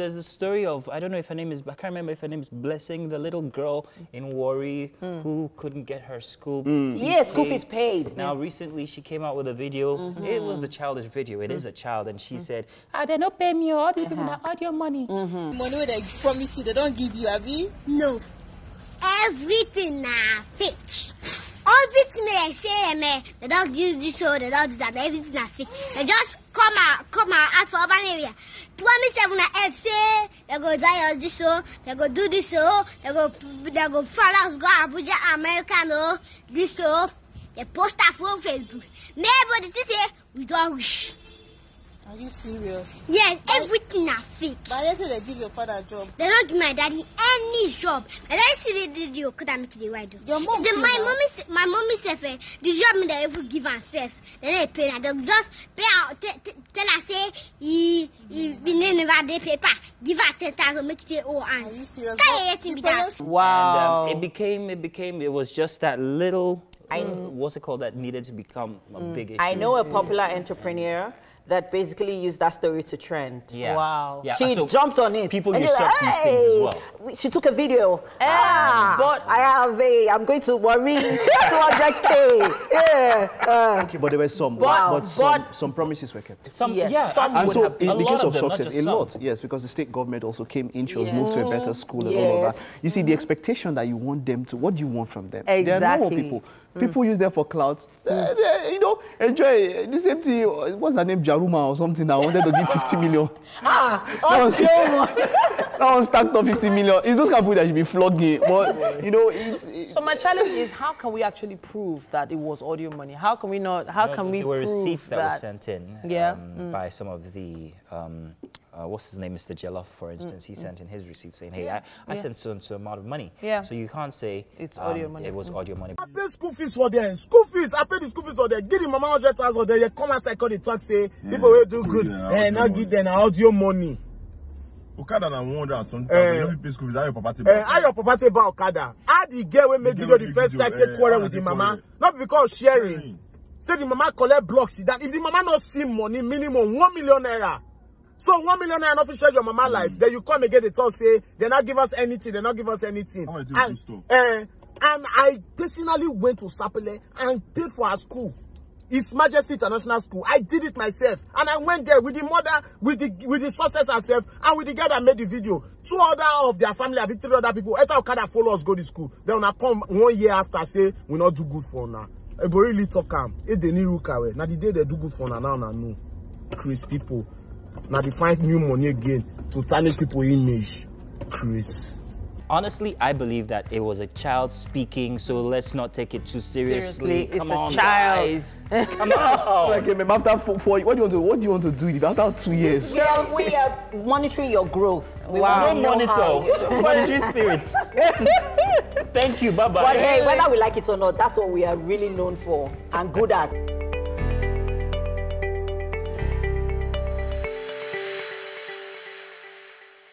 There's a story of, I don't know if her name is, I can't remember if her name is Blessing, the little girl in Warri Hmm. who couldn't get her school Mm. fees Yeah, school fees paid. Now, recently she came out with a video. Mm-hmm. It was a childish video. It Mm. is a child. And she said, ah, they don't pay me. All these people Uh-huh. that audio money. Mm. Money wey they promise you, they don't give you, abi? No. Everything na fake. All Everything they say, man, they don't do this or they don't do that. Everything na fake. They just come out, come out, ask for urban area. Promise them na F say they go die us this so, they go do this so, they go they go follow us go Abuja, America no, this so. They post that for Facebook. Maybe they say we don't wish. Are you serious? Yes, everything na fake. But they say they give your father a job. They don't give my daddy any job. And I see they did you could I make it right. Your mom the, too my mommy my mommy said eh, the job me they even give herself. Then they pay her. They just pay her t- t- tell her say he he be never they paper. Give her ten thousand make it all Are you serious? Can you you be that? Wow. And um, it became, it became, it was just that little, uh, what's it called, that needed to become a big issue. I know a popular entrepreneur that basically used that story to trend. Yeah. Wow. Yeah. She so jumped on it. People and usurp they're these things as well. She took a video. ah, but- I have a, I'm going to worry 200k. Yeah. Uh, Okay, but there were some, But- but, some, but- some promises were kept. Some, Yes, yeah, some And so, have- in the case of of them, success, just a lot, yes, because the state government also came in, she was moved to a better school and all of that. You see, the expectation that you want them to, what do you want from them? They are normal Exactly. people. People use them for clout. Eh, they, you know, enjoy the same thing. What's her name? Jaruma or something I wanted to give 50 million. ah, That one, that one stacked up 50 million. It's those kind of people that should be flogging. But, you know, it's. It, So my challenge is how can we actually prove that it was audio money? How can we not? How No, can we there were prove receipts that, that? were sent in Yeah. um, by some of the um, uh, what's his name, Mr. Jellof, for instance. He sent in his receipt saying, "Hey, I, I Yeah. sent so and so amount of money." Yeah. So you can't say It's um, audio money. It was audio money. I pay school fees for them. School fees, I pay the school fees for them. Give the mama hundred thousand. Then you come outside, call the talk, say people will do good, and audio now give them audio money. Okada na one hundred and something Eh. thousand. You no fit pay school fees. How your papa take Uh, back? how your papa take buy Okada? How the girl wey make video the first time take eh, quarrel with the mama? Not because sharing. Say the mama collect blocks. That if the mama not see money, minimum one million naira. So one million naira not fit share your mama life. Then you come again, they talk say they not give us anything. They not give us anything. You And, eh, and I personally went to Sapele and paid for her school. His Majesty International School. I did it myself. And I went there with the mother, with the with the success herself, and with the guy that made the video. Two other of their family, I three other people. Etta Okada follow us go to school. Then when I come one year after, say, we not do good for now. But really talk am. If they need Rukawe. Now the day they do good for now, now, now, no. Chris people. Now they find new money again to tarnish people image. Chris. Honestly, I believe that it was a child speaking, so let's not take it too seriously. Seriously, it's Come a on, child. guys. Come on. like, after four, four, what do you want to, what do you want to do? After two years. we, are, we are monitoring your growth. We Wow. want No to monitor. Monetary spirits. What is- Thank you. Bye bye. But hey, whether we like it or not, that's what we are really known for and good at.